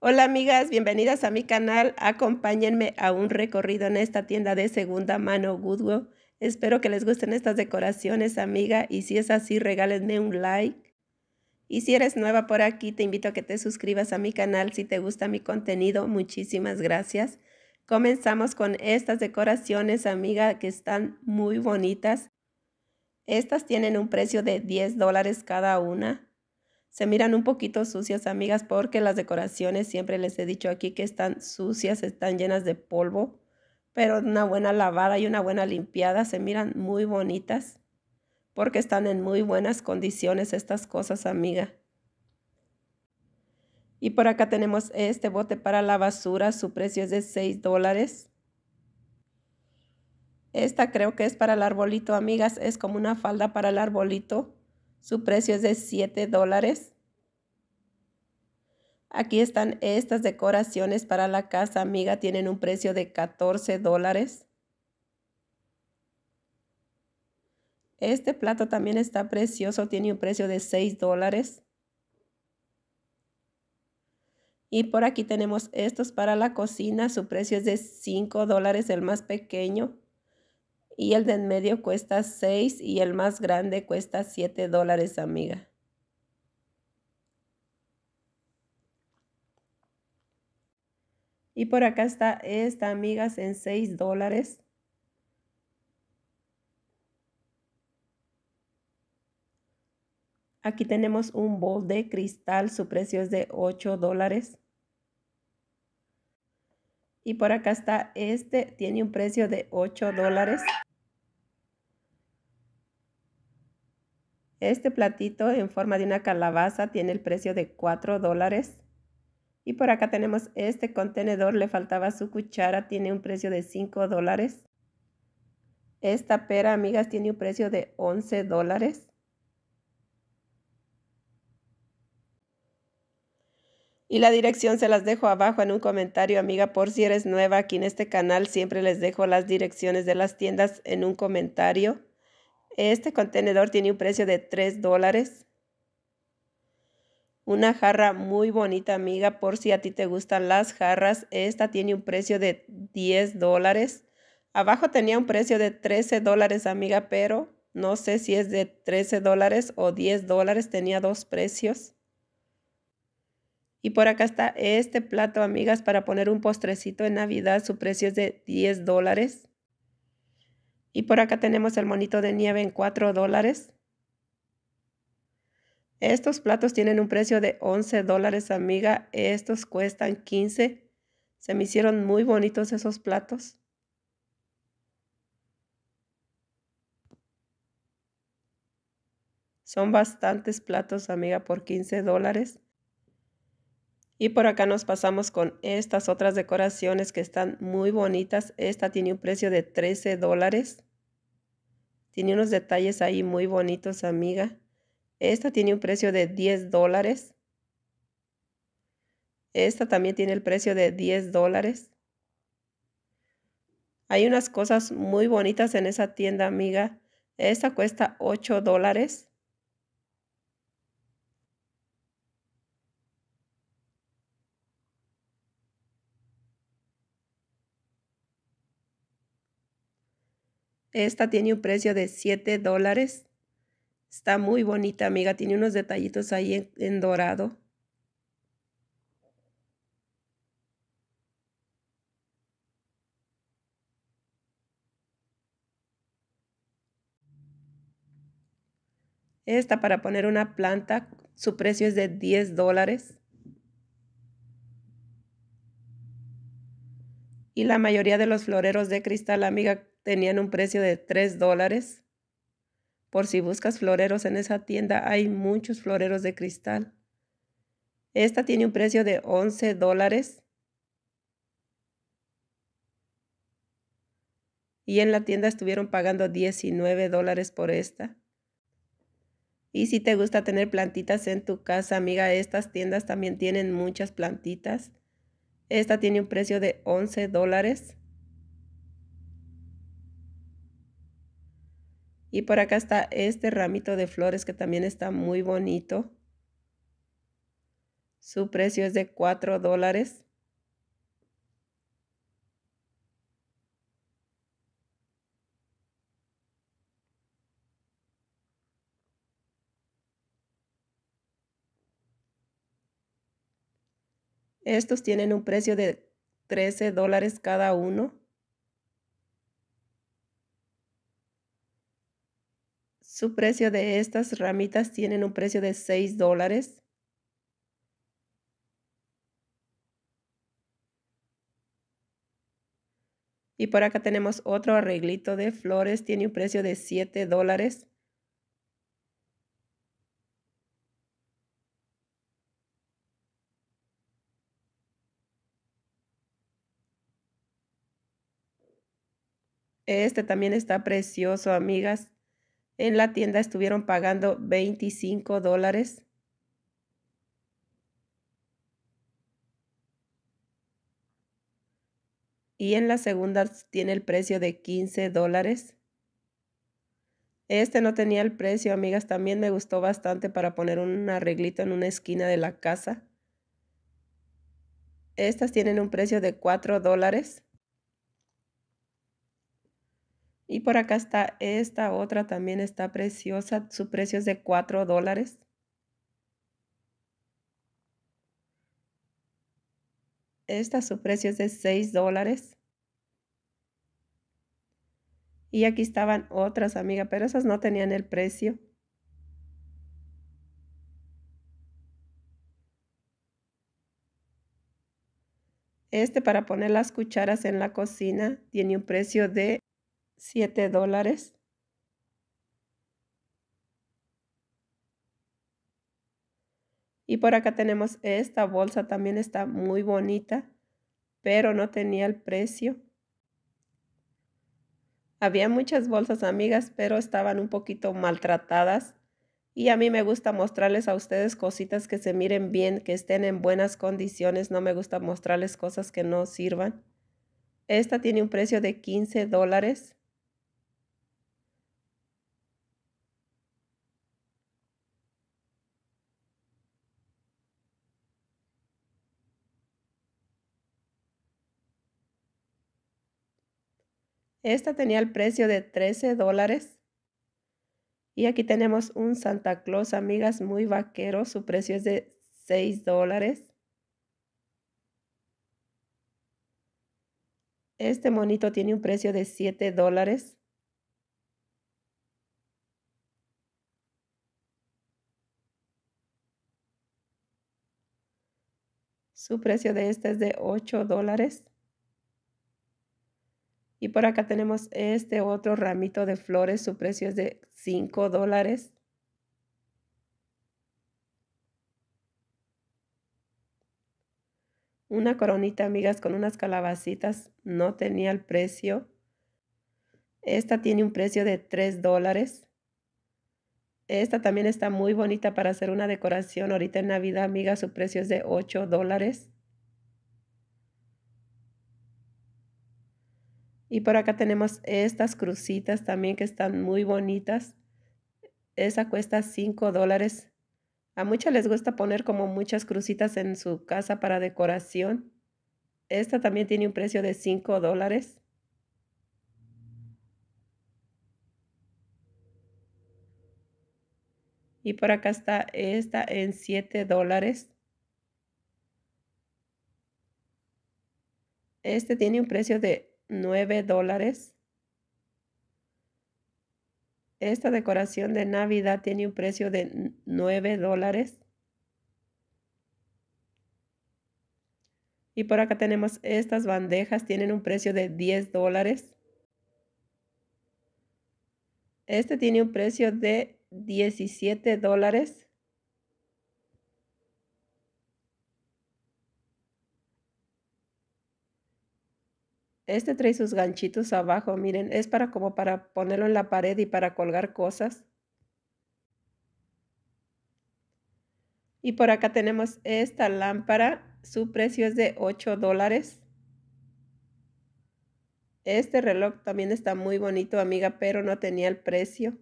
Hola amigas, bienvenidas a mi canal. Acompáñenme a un recorrido en esta tienda de segunda mano Goodwill. Espero que les gusten estas decoraciones, amiga, y si es así, regálenme un like. Y si eres nueva por aquí, te invito a que te suscribas a mi canal si te gusta mi contenido. Muchísimas gracias. Comenzamos con estas decoraciones, amiga, que están muy bonitas. Estas tienen un precio de 10 dólares cada una. Se miran un poquito sucias, amigas, porque las decoraciones, siempre les he dicho aquí que están sucias, están llenas de polvo, pero una buena lavada y una buena limpiada se miran muy bonitas porque están en muy buenas condiciones estas cosas, amiga. Y por acá tenemos este bote para la basura, su precio es de 6 dólares. Esta creo que es para el arbolito, amigas, es como una falda para el arbolito. Su precio es de 7 dólares. Aquí están estas decoraciones para la casa, amiga, tienen un precio de 14 dólares. Este plato también está precioso, tiene un precio de 6 dólares. Y por aquí tenemos estos para la cocina, su precio es de 5 dólares, el más pequeño. Y el de en medio cuesta 6 y el más grande cuesta 7 dólares, amiga. Y por acá está esta, amigas, en 6 dólares. Aquí tenemos un bol de cristal, su precio es de 8 dólares. Y por acá está este, tiene un precio de 8 dólares. Este platito en forma de una calabaza tiene el precio de 4 dólares. Y por acá tenemos este contenedor, le faltaba su cuchara, tiene un precio de 5 dólares. Esta pera, amigas, tiene un precio de 11 dólares. Y la dirección se las dejo abajo en un comentario, amiga, por si eres nueva aquí en este canal, siempre les dejo las direcciones de las tiendas en un comentario. Este contenedor tiene un precio de 3 dólares. Una jarra muy bonita, amiga, por si a ti te gustan las jarras. Esta tiene un precio de 10 dólares. Abajo tenía un precio de 13 dólares, amiga, pero no sé si es de 13 dólares o 10 dólares. Tenía dos precios. Y por acá está este plato, amigas, para poner un postrecito en Navidad. Su precio es de 10 dólares. Y por acá tenemos el monito de nieve en 4 dólares. Estos platos tienen un precio de 11 dólares, amiga. Estos cuestan 15. Se me hicieron muy bonitos esos platos. Son bastantes platos, amiga, por 15 dólares. Y por acá nos pasamos con estas otras decoraciones que están muy bonitas. Esta tiene un precio de 13 dólares. Tiene unos detalles ahí muy bonitos, amiga. Esta tiene un precio de 10 dólares. Esta también tiene el precio de 10 dólares. Hay unas cosas muy bonitas en esa tienda, amiga. Esta cuesta 8 dólares. Esta tiene un precio de 7 dólares. Está muy bonita, amiga. Tiene unos detallitos ahí en, dorado. Esta para poner una planta, su precio es de 10 dólares. Y la mayoría de los floreros de cristal, amiga, tenían un precio de 3 dólares. Por si buscas floreros en esa tienda, hay muchos floreros de cristal. Esta tiene un precio de 11 dólares. Y en la tienda estuvieron pagando 19 dólares por esta. Y si te gusta tener plantitas en tu casa, amiga, estas tiendas también tienen muchas plantitas. Esta tiene un precio de 11 dólares. Y por acá está este ramito de flores que también está muy bonito. Su precio es de 4 dólares. Estos tienen un precio de 13 dólares cada uno. Su precio de estas ramitas tienen un precio de 6 dólares. Y por acá tenemos otro arreglito de flores, tiene un precio de 7 dólares. Este también está precioso, amigas. En la tienda estuvieron pagando 25 dólares. Y en la segunda tiene el precio de 15 dólares. Este no tenía el precio, amigas. También me gustó bastante para poner un arreglito en una esquina de la casa. Estas tienen un precio de 4 dólares. Y por acá está esta otra, también está preciosa. Su precio es de 4 dólares. Esta su precio es de 6 dólares. Y aquí estaban otras, amiga, pero esas no tenían el precio. Este para poner las cucharas en la cocina tiene un precio de 7 dólares. Y por acá tenemos esta bolsa, también está muy bonita, pero no tenía el precio. Había muchas bolsas amigas, pero estaban un poquito maltratadas. Y a mí me gusta mostrarles a ustedes cositas que se miren bien, que estén en buenas condiciones. No me gusta mostrarles cosas que no sirvan. Esta tiene un precio de 15 dólares. Esta tenía el precio de 13 dólares. Y aquí tenemos un Santa Claus, amigas, muy vaquero. Su precio es de 6 dólares. Este monito tiene un precio de 7 dólares. Su precio de este es de 8 dólares. Y por acá tenemos este otro ramito de flores. Su precio es de 5 dólares. Una coronita, amigas, con unas calabacitas. No tenía el precio. Esta tiene un precio de 3 dólares. Esta también está muy bonita para hacer una decoración ahorita en Navidad, amigas. Su precio es de 8 dólares. Y por acá tenemos estas crucitas también que están muy bonitas. Esa cuesta 5 dólares. A muchas les gusta poner como muchas crucitas en su casa para decoración. Esta también tiene un precio de 5 dólares. Y por acá está esta en 7 dólares. Este tiene un precio de 9 dólares. Esta decoración de Navidad tiene un precio de 9 dólares. Y por acá tenemos estas bandejas, tienen un precio de 10 dólares. Este tiene un precio de 17 dólares. Este trae sus ganchitos abajo, miren, es para como para ponerlo en la pared y para colgar cosas. Y por acá tenemos esta lámpara, su precio es de 8 dólares. Este reloj también está muy bonito, amiga, pero no tenía el precio.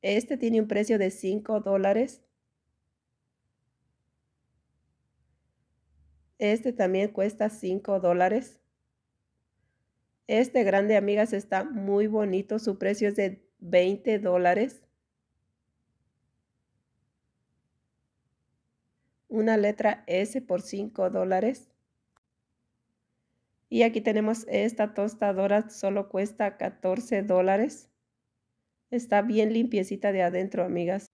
Este tiene un precio de 5 dólares. Este también cuesta 5 dólares. Este grande, amigas, está muy bonito. Su precio es de 20 dólares. Una letra S por 5 dólares. Y aquí tenemos esta tostadora, solo cuesta 14 dólares. Está bien limpiecita de adentro, amigas.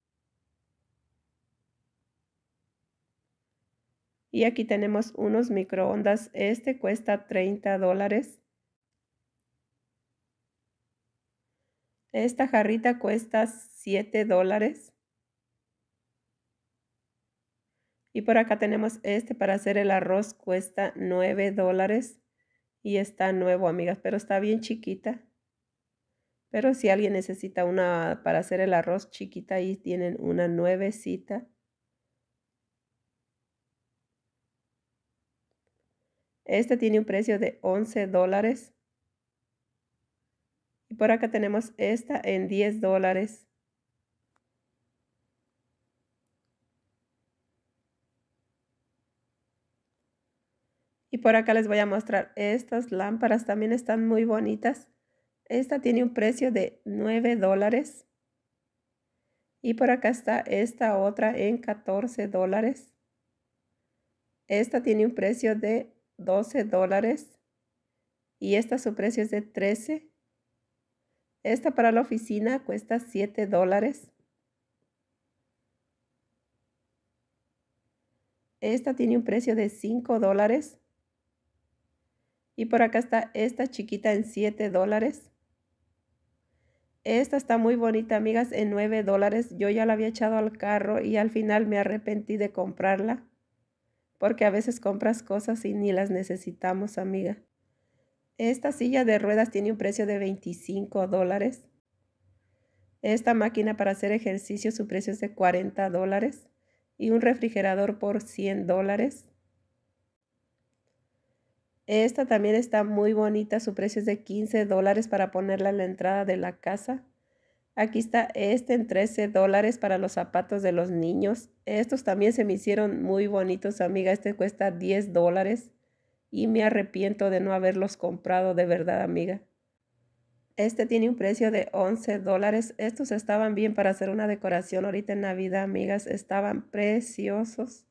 Y aquí tenemos unos microondas. Este cuesta 30 dólares. Esta jarrita cuesta 7 dólares. Y por acá tenemos este para hacer el arroz. Cuesta 9 dólares. Y está nuevo, amigas, pero está bien chiquita. Pero si alguien necesita una para hacer el arroz chiquita, ahí tienen una nuevecita. Este tiene un precio de 11 dólares. Y por acá tenemos esta en 10 dólares. Y por acá les voy a mostrar estas lámparas. También están muy bonitas. Esta tiene un precio de 9 dólares. Y por acá está esta otra en 14 dólares. Esta tiene un precio de 12 dólares y esta su precio es de 13. Esta para la oficina cuesta 7 dólares. Esta tiene un precio de 5 dólares. Y por acá está esta chiquita en 7 dólares. Esta está muy bonita, amigas, en 9 dólares. Yo ya la había echado al carro y al final me arrepentí de comprarla porque a veces compras cosas y ni las necesitamos, amiga. Esta silla de ruedas tiene un precio de 25 dólares. Esta máquina para hacer ejercicio, su precio es de 40 dólares. Y un refrigerador por 100 dólares. Esta también está muy bonita, su precio es de 15 dólares para ponerla en la entrada de la casa. Aquí está este en 13 dólares para los zapatos de los niños. Estos también se me hicieron muy bonitos, amiga. Este cuesta 10 dólares y me arrepiento de no haberlos comprado de verdad, amiga. Este tiene un precio de 11 dólares. Estos estaban bien para hacer una decoración ahorita en Navidad, amigas. Estaban preciosos.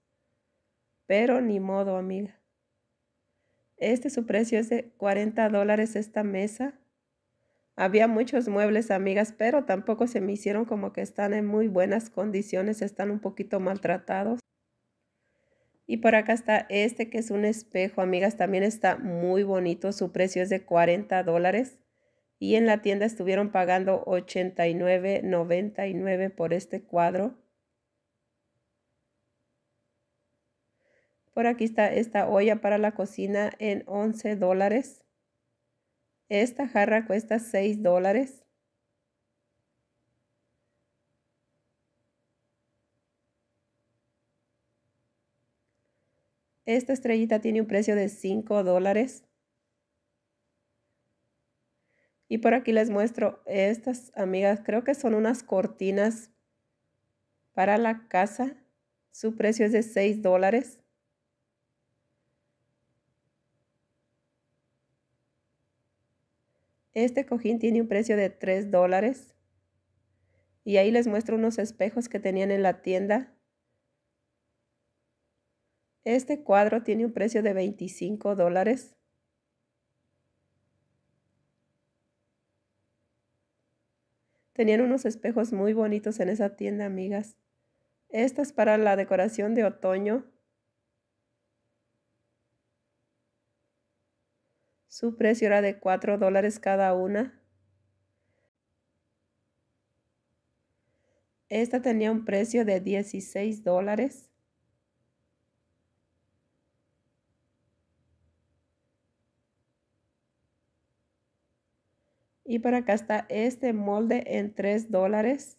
Pero ni modo, amiga. Este su precio es de 40 dólares esta mesa. Había muchos muebles, amigas, pero tampoco se me hicieron como que están en muy buenas condiciones, están un poquito maltratados. Y por acá está este que es un espejo, amigas, también está muy bonito, su precio es de 40 dólares. Y en la tienda estuvieron pagando 89.99 por este cuadro. Por aquí está esta olla para la cocina en 11 dólares. Esta jarra cuesta 6 dólares. Esta estrellita tiene un precio de 5 dólares. Y por aquí les muestro estas, amigas. Creo que son unas cortinas para la casa. Su precio es de 6 dólares. Este cojín tiene un precio de 3 dólares. Y ahí les muestro unos espejos que tenían en la tienda. Este cuadro tiene un precio de 25 dólares. Tenían unos espejos muy bonitos en esa tienda, amigas. Esta es para la decoración de otoño. Su precio era de 4 dólares cada una. Esta tenía un precio de 16 dólares. Y por acá está este molde en 3 dólares.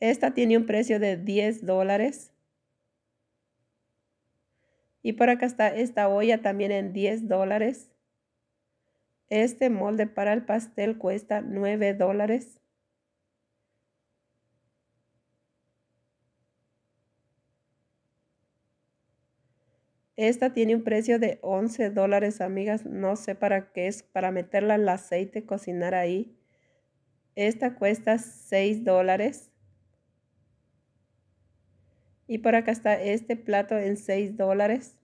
Esta tiene un precio de 10 dólares. Y por acá está esta olla también en 10 dólares. Este molde para el pastel cuesta 9 dólares. Esta tiene un precio de 11 dólares, amigas. No sé para qué es, para meterla al aceite, cocinar ahí. Esta cuesta 6 dólares. Y por acá está este plato en 6 dólares.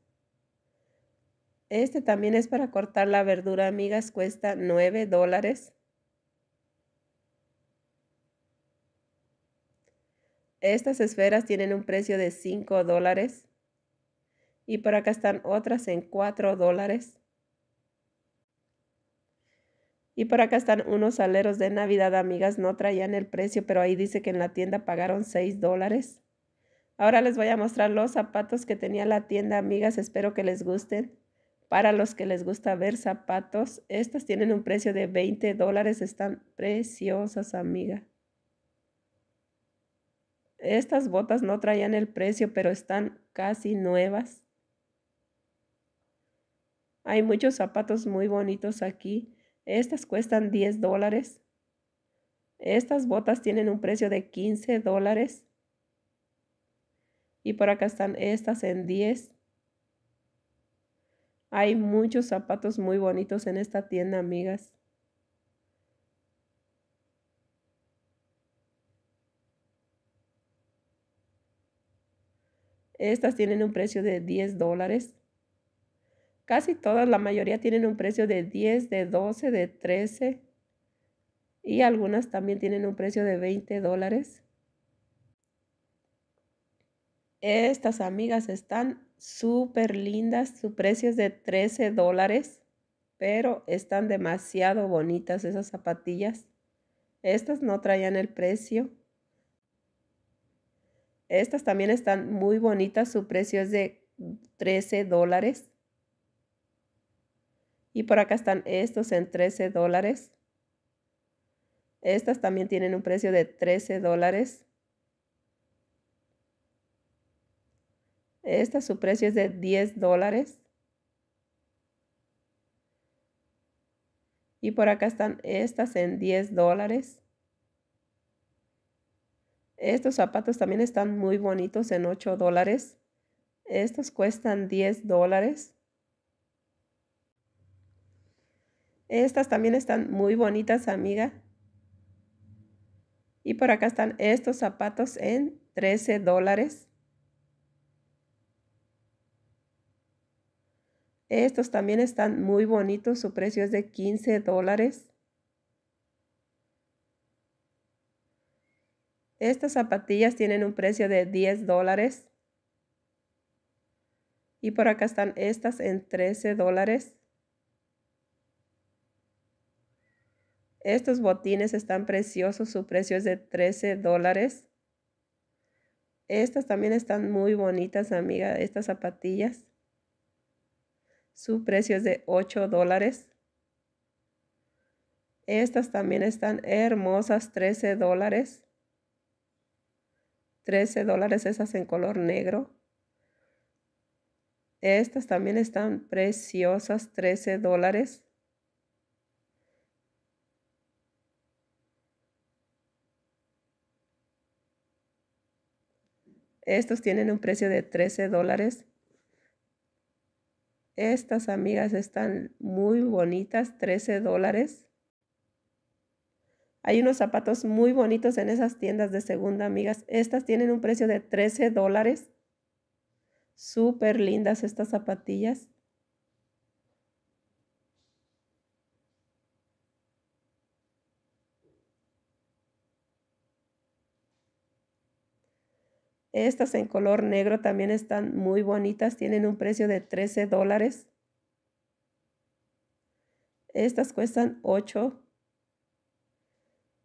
Este también es para cortar la verdura, amigas. Cuesta 9 dólares. Estas esferas tienen un precio de 5 dólares. Y por acá están otras en 4 dólares. Y por acá están unos aleros de Navidad, amigas. No traían el precio, pero ahí dice que en la tienda pagaron 6 dólares. Ahora les voy a mostrar los zapatos que tenía la tienda, amigas. Espero que les gusten. Para los que les gusta ver zapatos, estas tienen un precio de 20 dólares. Están preciosas, amiga. Estas botas no traían el precio, pero están casi nuevas. Hay muchos zapatos muy bonitos aquí. Estas cuestan 10 dólares. Estas botas tienen un precio de 15 dólares. Y por acá están estas en 10. Hay muchos zapatos muy bonitos en esta tienda, amigas. Estas tienen un precio de 10 dólares. Casi todas, la mayoría tienen un precio de 10, de 12, de 13 y algunas también tienen un precio de 20 dólares. Estas amigas están súper lindas, su precio es de 13 dólares, pero están demasiado bonitas esas zapatillas. Estas no traían el precio. Estas también están muy bonitas. Su precio es de 13 dólares. Y por acá están estos en 13 dólares. Estas también tienen un precio de 13 dólares. Esta su precio es de 10 dólares. Y por acá están estas en 10 dólares. Estos zapatos también están muy bonitos en 8 dólares. Estos cuestan 10 dólares. Estas también están muy bonitas, amiga. Y por acá están estos zapatos en 13 dólares. Estos también están muy bonitos. Su precio es de 15 dólares. Estas zapatillas tienen un precio de 10 dólares. Y por acá están estas en 13 dólares. Estos botines están preciosos, su precio es de 13 dólares. Estas también están muy bonitas, amiga, estas zapatillas. Su precio es de 8 dólares. Estas también están hermosas, 13 dólares. 13 dólares esas en color negro. Estas también están preciosas, 13 dólares. Estos tienen un precio de 13 dólares. Estas amigas están muy bonitas, 13 dólares. Hay unos zapatos muy bonitos en esas tiendas de segunda, amigas. Estas tienen un precio de 13 dólares. Súper lindas estas zapatillas. Estas en color negro también están muy bonitas. Tienen un precio de 13 dólares. Estas cuestan 8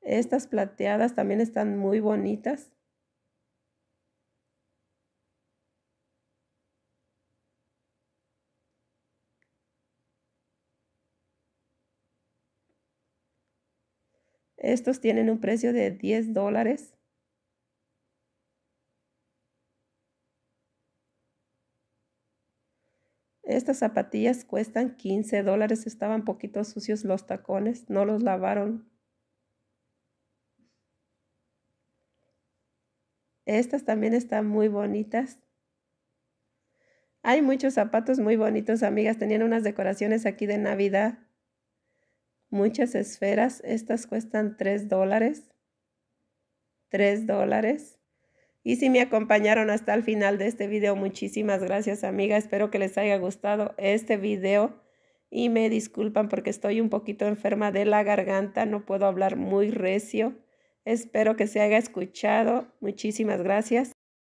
estas plateadas también están muy bonitas. Estos tienen un precio de 10 dólares. Estas zapatillas cuestan 15 dólares. Estaban poquito sucios los tacones. No los lavaron. Estas también están muy bonitas. Hay muchos zapatos muy bonitos, amigas. Tenían unas decoraciones aquí de Navidad. Muchas esferas. Estas cuestan 3 dólares. 3 dólares. Y si me acompañaron hasta el final de este video, muchísimas gracias, amiga. Espero que les haya gustado este video. Y me disculpan porque estoy un poquito enferma de la garganta. No puedo hablar muy recio. Espero que se haya escuchado. Muchísimas gracias.